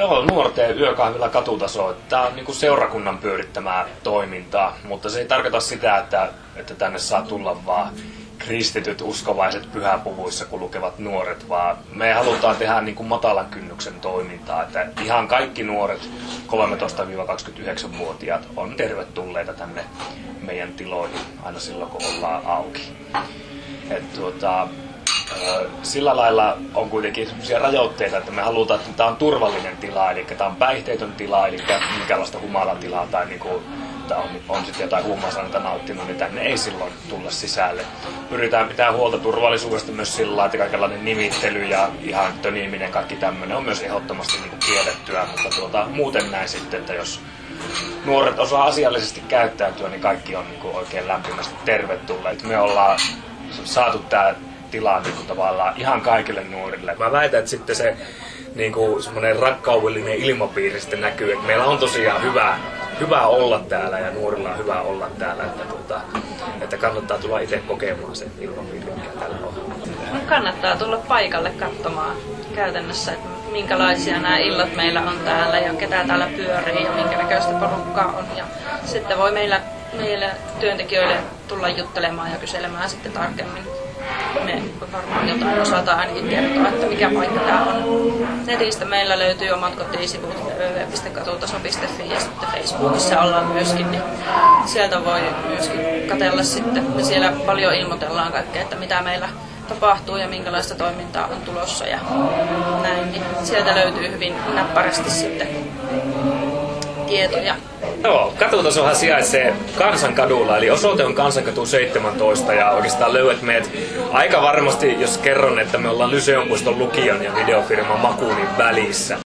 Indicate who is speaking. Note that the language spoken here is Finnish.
Speaker 1: Joo, nuorten yökahvilla katutaso. Tämä on niin seurakunnan pyörittämää toimintaa, mutta se ei tarkoita sitä, että, että tänne saa tulla vaan kristityt uskovaiset pyhäpuvuissa kulukevat nuoret, vaan me halutaan tehdä niin kuin matalan kynnyksen toimintaa, että ihan kaikki nuoret 13-29-vuotiaat on tervetulleita tänne meidän tiloihin aina silloin, kun ollaan auki. Et tuota, sillä lailla on kuitenkin sellaisia rajoitteita, että me halutaan, että tämä on turvallinen tila, eli tämä on päihteetön tila, eli minkälaista humalatilaa tai niin kuin, on, on sitten jotain huumausaineita nauttinut, niin tänne ei silloin tulla sisälle. Pyritään pitää huolta turvallisuudesta myös sillä lailla, että kaikenlainen nimittely ja ihan töniminen, kaikki tämmöinen on myös ehdottomasti niin kuin kiellettyä, mutta tuota, muuten näin sitten, että jos nuoret osaa asiallisesti käyttäytyä, niin kaikki on niin kuin oikein lämpimästi tervetulleet. Me ollaan saatu tämä tilaa niin kuin tavallaan ihan kaikille nuorille. Mä väitän, että sitten se niin kuin semmoinen rakkaudellinen ilmapiiri sitten näkyy, että meillä on tosiaan hyvä, hyvä olla täällä ja nuorilla on hyvä olla täällä, että, tuota, että kannattaa tulla itse kokemaan sen ilmapiiri, mikä täällä on.
Speaker 2: Kannattaa tulla paikalle katsomaan käytännössä, että minkälaisia nämä illat meillä on täällä ja ketä täällä pyörii ja minkä näköistä porukkaa on. Ja sitten voi meillä, meillä työntekijöille tulla juttelemaan ja kyselemään sitten tarkemmin me varmaan jotain osataan ainakin kertoa, että mikä paikka tämä on. Netistä meillä löytyy omat kotisivut www.katutaso.fi ja sitten Facebookissa ollaan myöskin, niin sieltä voi myöskin katella sitten. Ja siellä paljon ilmoitellaan kaikkea, että mitä meillä tapahtuu ja minkälaista toimintaa on tulossa ja näin. Niin sieltä löytyy hyvin näppärästi sitten tietoja.
Speaker 1: Joo, katutasohan sijaitsee Kansankadulla, eli osoite on Kansankatu 17 ja oikeastaan löydät meidät aika varmasti, jos kerron, että me ollaan Lyseonpuiston lukion ja videofirman Makuunin välissä.